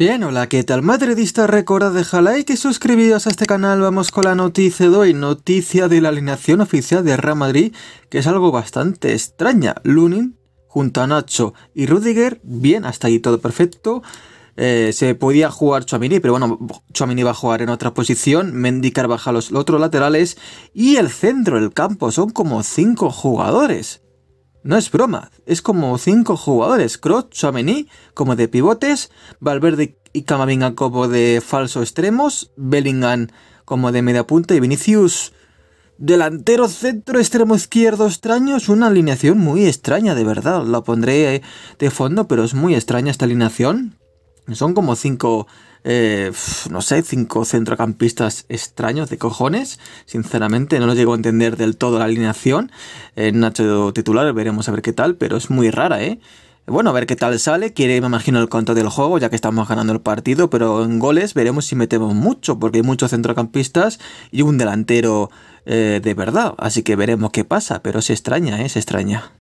Bien, hola, ¿qué tal madridista? Recuerda dejar like y suscribiros a este canal. Vamos con la noticia de hoy, noticia de la alineación oficial de Real Madrid, que es algo bastante extraña. Lunin, junto a Nacho y Rudiger, bien, hasta ahí todo perfecto. Eh, se podía jugar Chouamini, pero bueno, Chouamini va a jugar en otra posición. Mendy baja los otros laterales. Y el centro del campo son como cinco jugadores. No es broma, es como cinco jugadores, Kroos, Chouameni como de pivotes, Valverde y Camavinga como de falso extremos, Bellingham como de media punta y Vinicius delantero centro extremo izquierdo extraño. Una alineación muy extraña, de verdad. La pondré de fondo, pero es muy extraña esta alineación. Son como cinco eh, no sé, cinco centrocampistas extraños de cojones. Sinceramente, no lo llego a entender del todo la alineación. Eh, Nacho titular, veremos a ver qué tal, pero es muy rara, ¿eh? Bueno, a ver qué tal sale. Quiere, me imagino, el control del juego, ya que estamos ganando el partido, pero en goles veremos si metemos mucho, porque hay muchos centrocampistas y un delantero eh, de verdad. Así que veremos qué pasa, pero se extraña, ¿eh? Se extraña.